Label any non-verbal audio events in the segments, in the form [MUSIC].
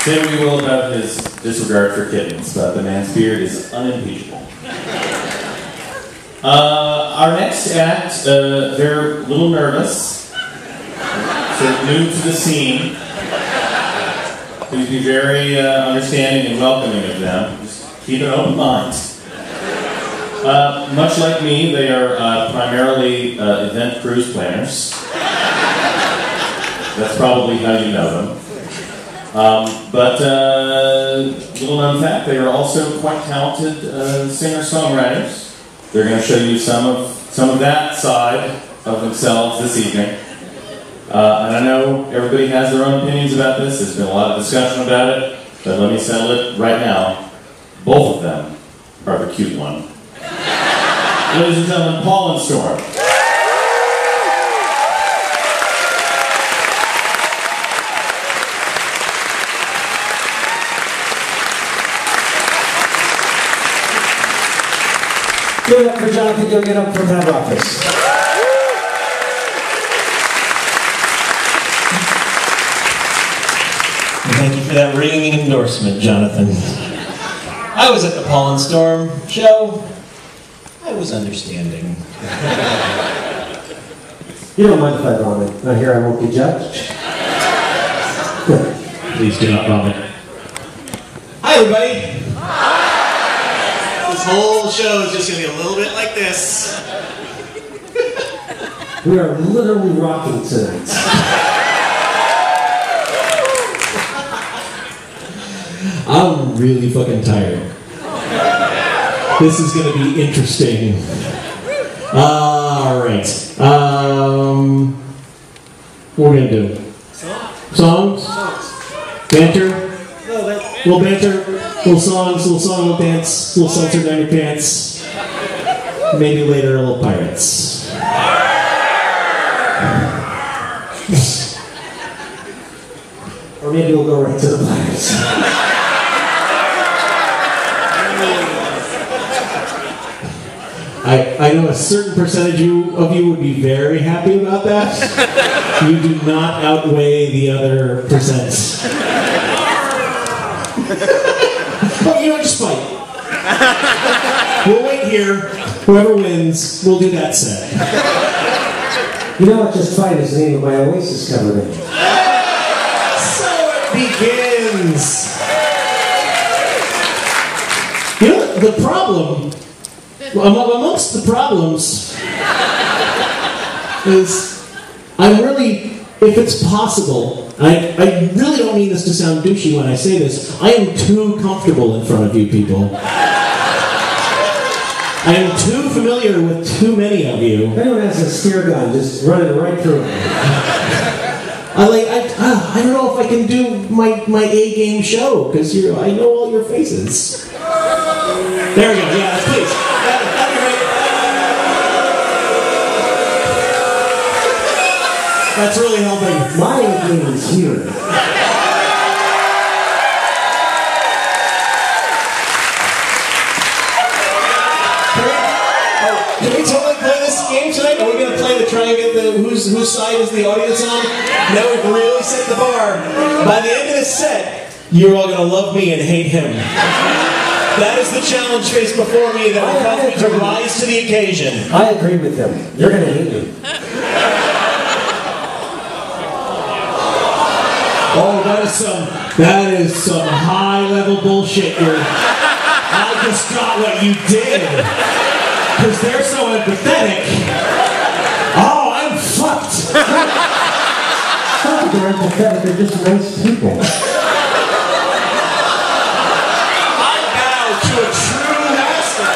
Say we will about his disregard for kittens, but the man's beard is unimpeachable. Uh, our next act, uh, they're a little nervous, of new to the scene. Please be very uh, understanding and welcoming of them. Just keep an open mind. Uh, much like me, they are uh, primarily uh, event cruise planners. That's probably how you know them. Um, but uh, little known fact, they are also quite talented uh, singer-songwriters. They're going to show you some of some of that side of themselves this evening. Uh, and I know everybody has their own opinions about this. There's been a lot of discussion about it, but let me settle it right now. Both of them are the cute one. [LAUGHS] Ladies and gentlemen, Paul and Storm. Give it up for Jonathan Gilligan up from that office. Thank you for that ringing endorsement, Jonathan. I was at the Paul and Storm show. I was understanding. You don't mind if I vomit. Now here I won't be judged. Please do not vomit. Hi, everybody. This whole show is just gonna be a little bit like this. We are literally rocking tonight. I'm really fucking tired. This is gonna be interesting. All right. Um, what are we gonna do? Songs? Banter? Little banter, little songs, little song, little dance, little seltzer down your pants. Maybe later a little pirates. Or maybe we'll go right to the pirates. I, I know a certain percentage you, of you would be very happy about that. you do not outweigh the other percents. [LAUGHS] you know, just fight. [LAUGHS] We'll wait here. Whoever wins, we'll do that set. You know what? Just fight is the name of my Oasis cover band. So it begins. You know, the problem, amongst the problems, is I'm really, if it's possible, I, I really don't mean this to sound douchey when I say this, I am too comfortable in front of you people. I am too familiar with too many of you. If anyone has a spear gun, just run it right through. I like I, ah, I don't know if I can do my my A game show because you I know all your faces. There we go. Yeah, please. That, that'd be great. That's really helping. Game is here. Oh, Can we totally play this game tonight? Are we going to play the try and get the whose whose side is the audience on? Now we've really set the bar. By the end of this set, you're all going to love me and hate him. That is the challenge faced before me that will cause me to rise to the occasion. I agree with them. You're gonna hate me. Oh, that is some that is some high level bullshit. I just got what you did. Because they're so empathetic. Oh, I'm fucked. Not that they're empathetic, they're just nice people. I bow to a true master.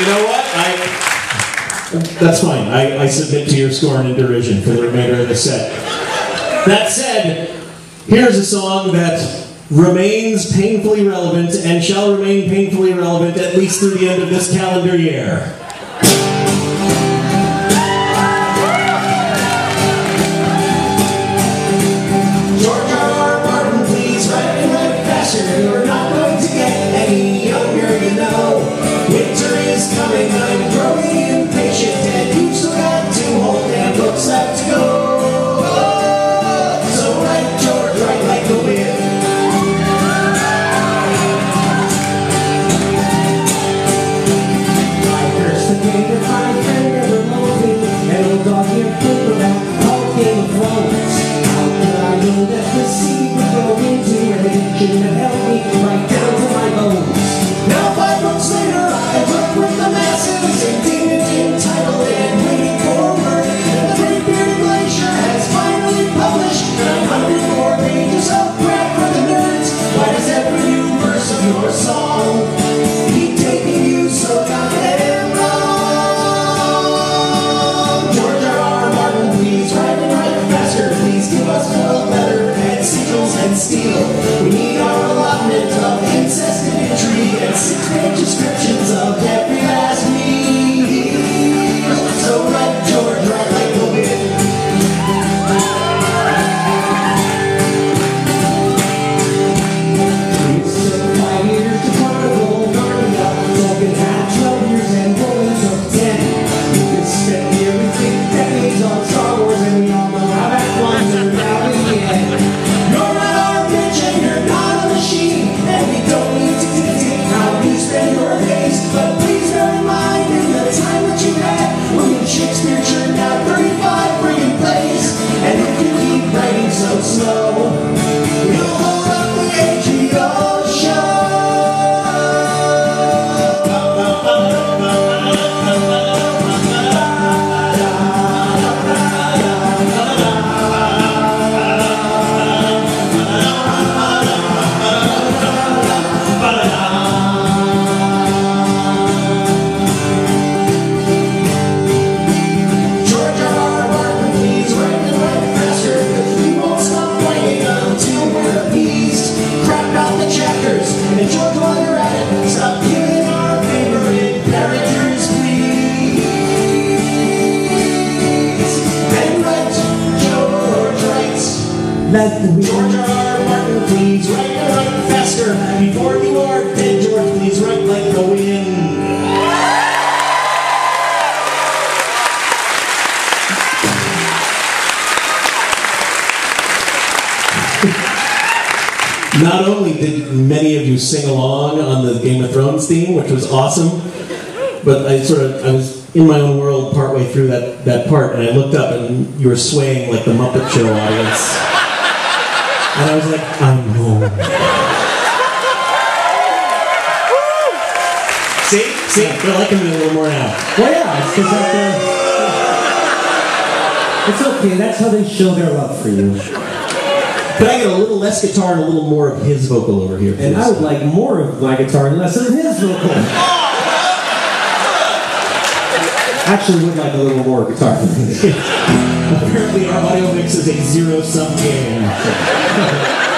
You know what? That's fine. I, I submit to your scorn and derision for the remainder of the set. That said, here's a song that remains painfully relevant and shall remain painfully relevant at least through the end of this calendar year. William Let the George R. Martin, please write and write faster. Before you are dead, George, please write like the wind. Not only did many of you sing along on the Game of Thrones theme, which was awesome, but I sort of I was in my own world partway through that, that part, and I looked up and you were swaying like the Muppet Show audience, and I was like, I'm home. See, see, they're liking me a little more now. Well, yeah, it's 'cause that, uh, It's okay, that's how they show their love for you. Could I get a little less guitar and a little more of his vocal over here? And? I would like more of my guitar and less of his vocal. Actually, would like a little more guitar. [LAUGHS] [LAUGHS] Apparently, our audio mix is a zero-sum game. [LAUGHS]